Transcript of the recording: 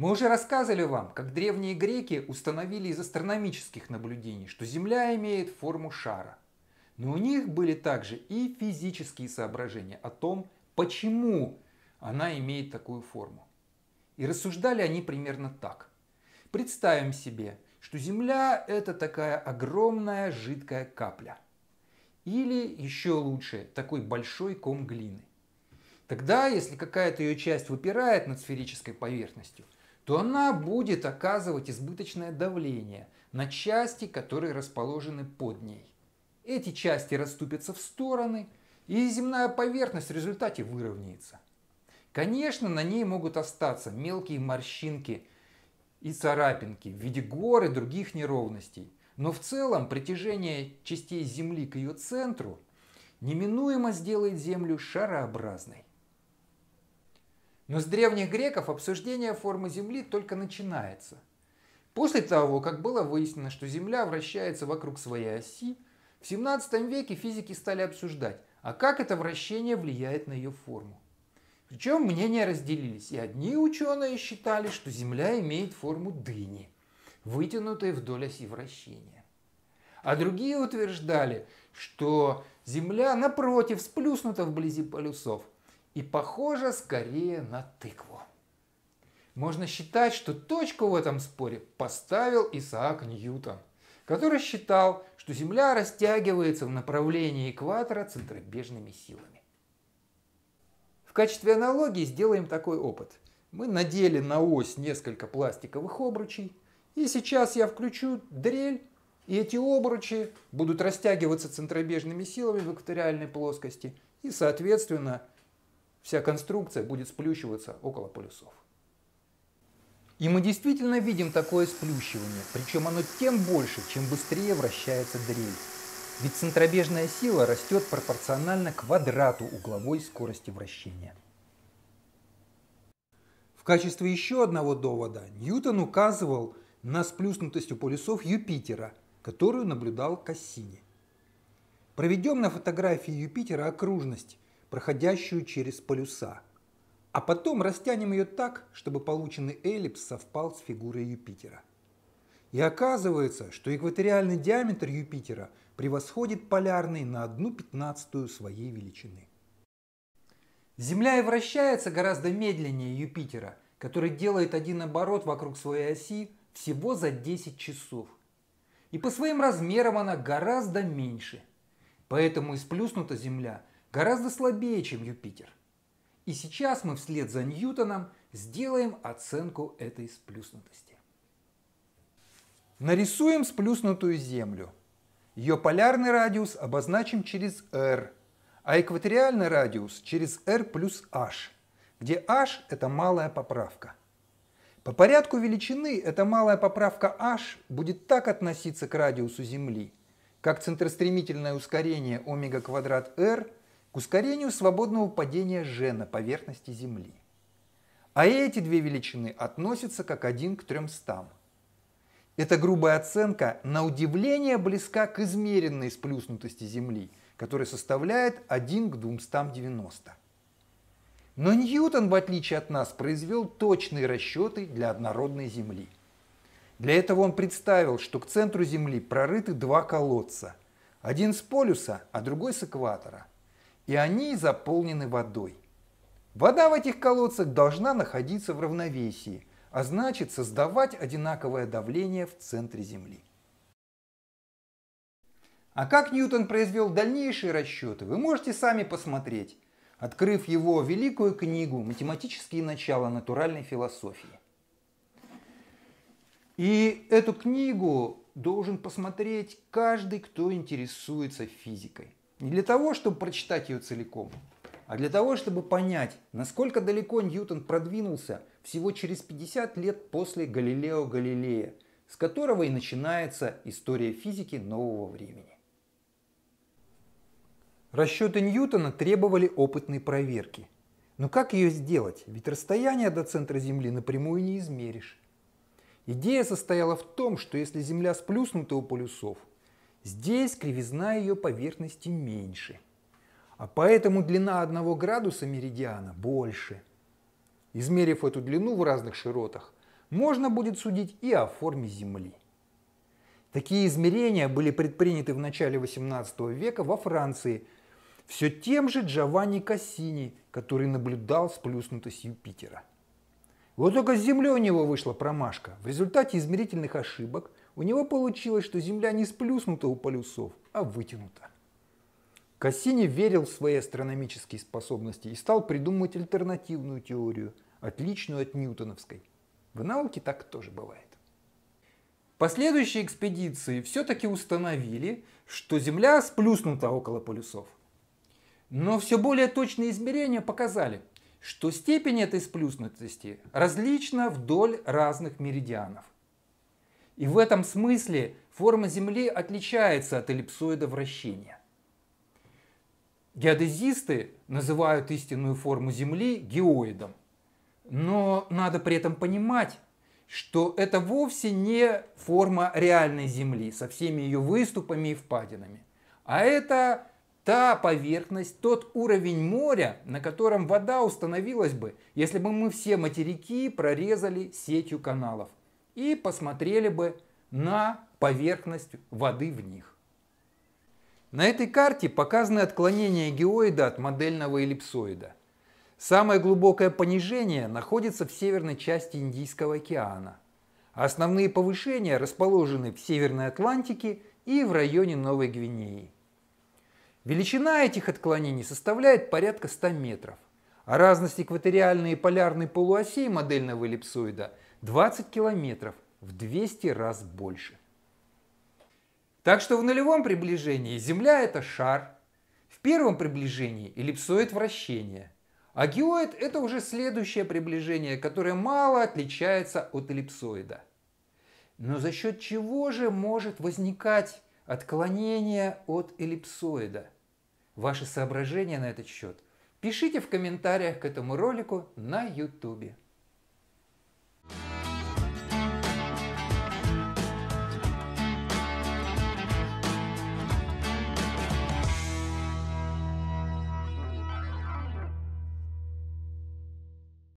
Мы уже рассказывали вам, как древние греки установили из астрономических наблюдений, что Земля имеет форму шара. Но у них были также и физические соображения о том, почему она имеет такую форму. И рассуждали они примерно так. Представим себе, что Земля это такая огромная жидкая капля. Или еще лучше, такой большой ком глины. Тогда, если какая-то ее часть выпирает над сферической поверхностью, то она будет оказывать избыточное давление на части, которые расположены под ней. Эти части расступятся в стороны, и земная поверхность в результате выровняется. Конечно, на ней могут остаться мелкие морщинки и царапинки в виде гор и других неровностей, но в целом притяжение частей Земли к ее центру неминуемо сделает Землю шарообразной. Но с древних греков обсуждение формы Земли только начинается. После того, как было выяснено, что Земля вращается вокруг своей оси, в 17 веке физики стали обсуждать, а как это вращение влияет на ее форму. Причем мнения разделились, и одни ученые считали, что Земля имеет форму дыни, вытянутой вдоль оси вращения. А другие утверждали, что Земля, напротив, сплюснута вблизи полюсов – и похожа скорее на тыкву. Можно считать, что точку в этом споре поставил Исаак Ньютон, который считал, что Земля растягивается в направлении экватора центробежными силами. В качестве аналогии сделаем такой опыт. Мы надели на ось несколько пластиковых обручей, и сейчас я включу дрель, и эти обручи будут растягиваться центробежными силами в экваториальной плоскости, и, соответственно, вся конструкция будет сплющиваться около полюсов. И мы действительно видим такое сплющивание, причем оно тем больше, чем быстрее вращается дрель. Ведь центробежная сила растет пропорционально квадрату угловой скорости вращения. В качестве еще одного довода Ньютон указывал на сплюснутость у полюсов Юпитера, которую наблюдал Кассини. Проведем на фотографии Юпитера окружность, проходящую через полюса, а потом растянем ее так, чтобы полученный эллипс совпал с фигурой Юпитера. И оказывается, что экваториальный диаметр Юпитера превосходит полярный на одну пятнадцатую своей величины. Земля и вращается гораздо медленнее Юпитера, который делает один оборот вокруг своей оси всего за 10 часов. И по своим размерам она гораздо меньше. Поэтому и сплюснута Земля гораздо слабее, чем Юпитер. И сейчас мы вслед за Ньютоном сделаем оценку этой сплюснутости. Нарисуем сплюснутую Землю. Ее полярный радиус обозначим через r, а экваториальный радиус через r плюс h, где h – это малая поправка. По порядку величины эта малая поправка h будет так относиться к радиусу Земли, как центростремительное ускорение омега квадрат r – к ускорению свободного падения G на поверхности Земли. А эти две величины относятся как один к 300. Эта грубая оценка на удивление близка к измеренной сплюснутости Земли, которая составляет 1 к 290. Но Ньютон, в отличие от нас, произвел точные расчеты для однородной Земли. Для этого он представил, что к центру Земли прорыты два колодца. Один с полюса, а другой с экватора и они заполнены водой. Вода в этих колодцах должна находиться в равновесии, а значит создавать одинаковое давление в центре Земли. А как Ньютон произвел дальнейшие расчеты, вы можете сами посмотреть, открыв его великую книгу «Математические начала натуральной философии». И эту книгу должен посмотреть каждый, кто интересуется физикой. Не для того, чтобы прочитать ее целиком, а для того, чтобы понять, насколько далеко Ньютон продвинулся всего через 50 лет после Галилео Галилея, с которого и начинается история физики нового времени. Расчеты Ньютона требовали опытной проверки. Но как ее сделать? Ведь расстояние до центра Земли напрямую не измеришь. Идея состояла в том, что если Земля сплюснута у полюсов, Здесь кривизна ее поверхности меньше, а поэтому длина одного градуса меридиана больше. Измерив эту длину в разных широтах, можно будет судить и о форме Земли. Такие измерения были предприняты в начале XVIII века во Франции все тем же Джованни Кассини, который наблюдал сплюснутость Юпитера. Вот только с Землей у него вышла промашка. В результате измерительных ошибок у него получилось, что Земля не сплюснута у полюсов, а вытянута. Кассини верил в свои астрономические способности и стал придумывать альтернативную теорию, отличную от ньютоновской. В науке так тоже бывает. Последующие экспедиции все-таки установили, что Земля сплюснута около полюсов. Но все более точные измерения показали, что степень этой сплюснутости различна вдоль разных меридианов. И в этом смысле форма Земли отличается от эллипсоида вращения. Геодезисты называют истинную форму Земли геоидом. Но надо при этом понимать, что это вовсе не форма реальной Земли со всеми ее выступами и впадинами, а это та поверхность, тот уровень моря, на котором вода установилась бы, если бы мы все материки прорезали сетью каналов и посмотрели бы на поверхность воды в них. На этой карте показаны отклонения геоида от модельного эллипсоида. Самое глубокое понижение находится в северной части Индийского океана, основные повышения расположены в Северной Атлантике и в районе Новой Гвинеи. Величина этих отклонений составляет порядка 100 метров, а разность экваториальной и полярной полуосей модельного эллипсоида 20 километров, в 200 раз больше. Так что в нулевом приближении Земля это шар, в первом приближении эллипсоид вращения, а геоид это уже следующее приближение, которое мало отличается от эллипсоида. Но за счет чего же может возникать отклонение от эллипсоида? Ваши соображения на этот счет пишите в комментариях к этому ролику на YouTube.